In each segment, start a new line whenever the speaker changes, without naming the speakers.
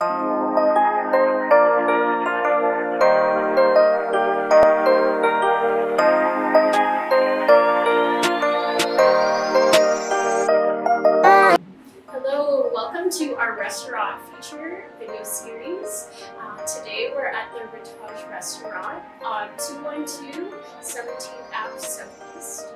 Hello, welcome to our restaurant feature video series. Uh, today we're at the Ritage Restaurant on 212 17th Ave Southeast.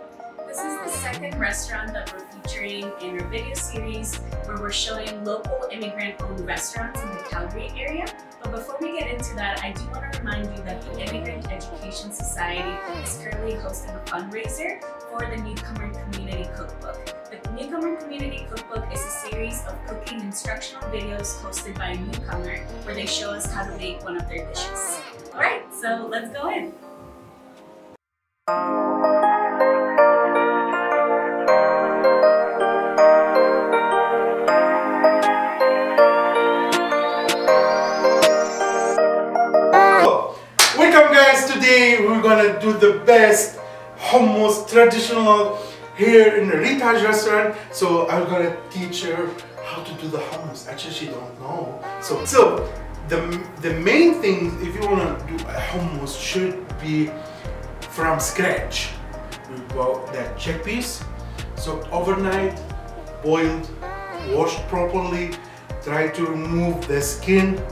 This is the second restaurant that we're featuring in our video series where we're showing local immigrant-owned restaurants in the Calgary area. But before we get into that, I do want to remind you that the Immigrant Education Society is currently hosting a fundraiser for the Newcomer Community Cookbook. The Newcomer Community Cookbook is a series of cooking instructional videos hosted by a newcomer where they show us how to make one of their dishes. Alright, so let's go in.
Gonna do the best hummus traditional here in the Ritage restaurant. So I'm gonna teach her how to do the hummus. Actually she don't know. So, so the, the main thing if you wanna do a hummus should be from scratch. We bought that chickpeas, soaked overnight, boiled, washed properly, try to remove the skin.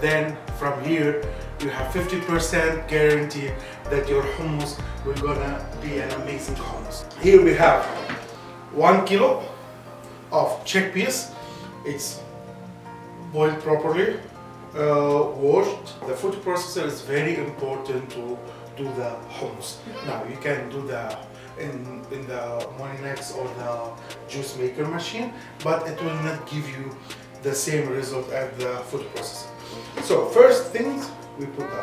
Then from here you have 50% guarantee that your hummus will gonna be an amazing hummus. Here we have one kilo of chickpeas. It's boiled properly, uh, washed. The food processor is very important to do the hummus. Now you can do the in, in the Moulinex or the juice maker machine, but it will not give you the same result as the food processor. So first things we put the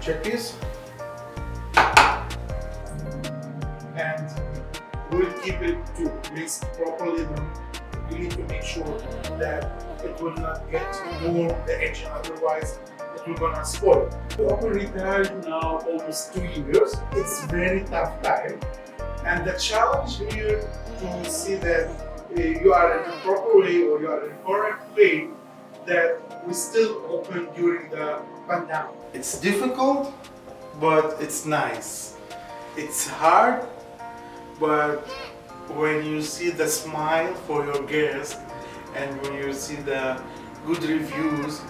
chickpeas and we'll keep it to mix properly. You need to make sure that it will not get warm the engine, otherwise it will gonna spoil. We operate Ritage now almost two years. It's very tough time, and the challenge here to see that uh, you are in a proper way or you are in a correct way that we still open during the pandemic. It's difficult, but it's nice. It's hard, but when you see the smile for your guests and when you see the good reviews,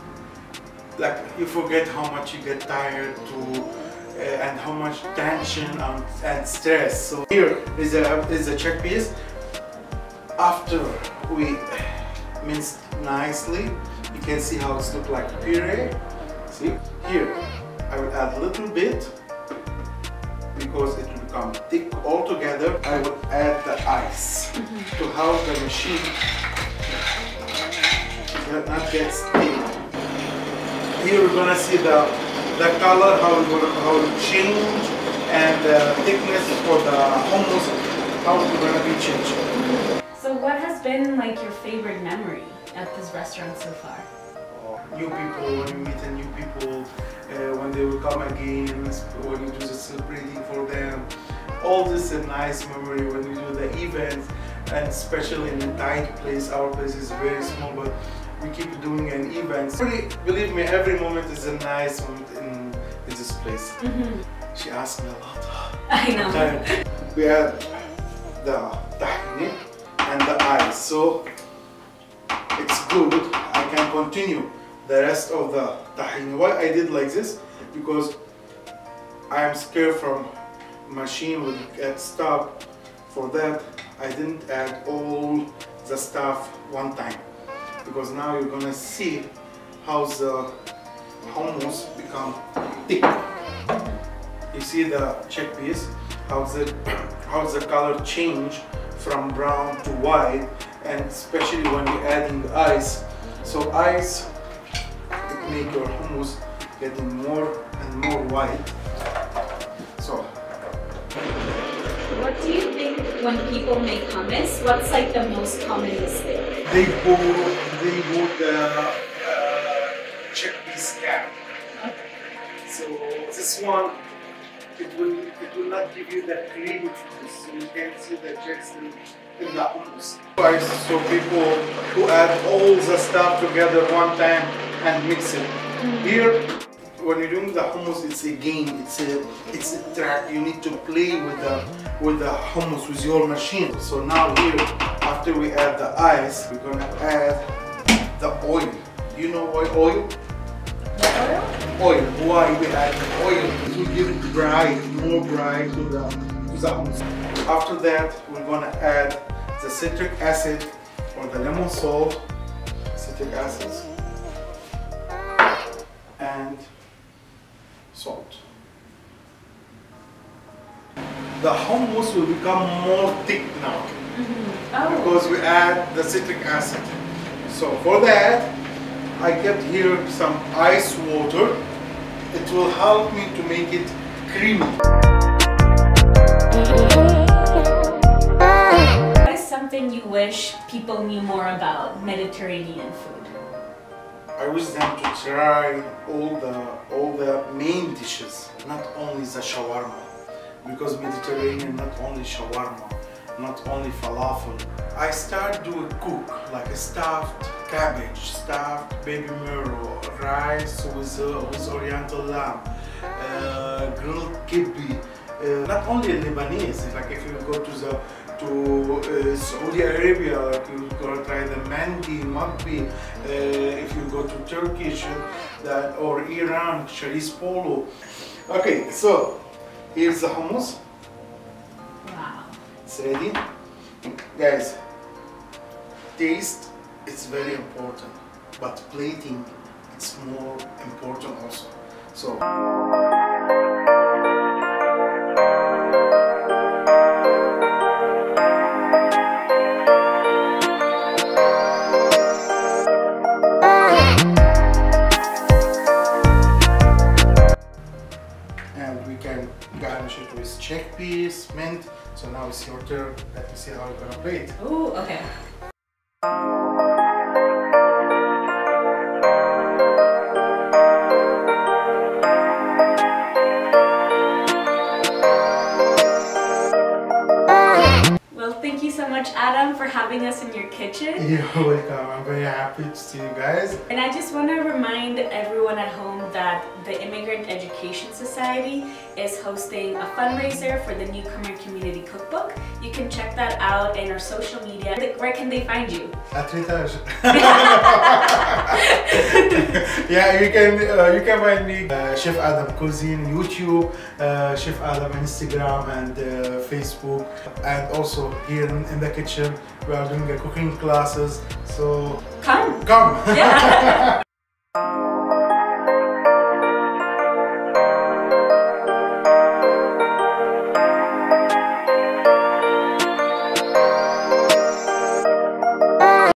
like you forget how much you get tired to uh, and how much tension and, and stress. So here is a is a chickpeas. After we minced nicely, you can see how it's look like puree. See here, I will add a little bit because it will become thick all together. I will add the ice mm-hmm. to help the machine not- get stiff. Here we're gonna see the the color how it will how it change and the thickness for the hummus how it's gonna be changed.
So what has been like your favorite memory at this restaurant so far?
New people, when you meet new people, uh, when they will come again, when you do the celebrating for them. All this is a nice memory when you do the events, and especially in a tight place. Our place is very small, but we keep doing an event. Really, believe me, every moment is a nice moment in, in this place. She asked me a lot.
I know.
We have the tahini and the ice, so it's good. I can continue the rest of the tahini. Why I did like this? Because I am scared from machine will get stuck. For that, I didn't add all the stuff one time. Because now you're gonna see how the hummus become thick. You see the chickpeas, how the how the color change from brown to white, and especially when you're adding ice. So ice it make your hummus getting more and more white. So
What do you think when people make hummus? What's like the most common mistake?
they put they put the uh, chickpeas cap. So this one it will it will not give you that creaminess. So you can see the jersey in the hummus. I saw people who add all the stuff together one time and mix it. Mm-hmm. Here, when you're doing the hummus, it's a game. It's a it's a track. You need to play with the with the hummus with your machine. So now here, after we add the ice, we're gonna add the oil. You know why oil? Oil. Why we add oil? To give dry, more dry to the to the hummus. After that, we're gonna add the citric acid or the lemon salt, citric acids, and salt. The hummus will become more thick now
Oh,
because we add the citric acid. So for that, I kept here some ice water. It will help me to make it creamy.
What is something you wish people knew more about Mediterranean food?
I wish them to try all the all the main dishes, not only the shawarma, because Mediterranean not only shawarma, not only falafel. I start to cook like a stuffed cabbage, stuffed baby mero, rice with uh, with oriental lamb, uh, grilled kibbe. Uh, not only Lebanese, like if you go to the to uh, Saudi Arabia, like you gonna try the mandi, magbi. Uh, if you go to Turkish, that or Iran, charis polo. Okay, so here's the hummus.
Wow.
It's ready. Guys, taste very important, but plating it's more important also. So and we can garnish it with chickpeas, mint. So now it's your turn. Let me see how you're gonna plate.
Oh, okay. Adam, for having us in your kitchen.
You're welcome. I'm very happy to see you guys.
And I just want to remind everyone at home that the Immigrant Education Society is hosting a fundraiser for the Newcomer Community Cookbook. You can check that out in our social media. Where can they find you?
At Twitter. yeah, you can uh, you can find me uh, Chef Adam Cuisine YouTube, uh, Chef Adam Instagram and uh, Facebook, and also here in, in the kitchen we are doing the cooking classes. So
Come.
come.
Yeah.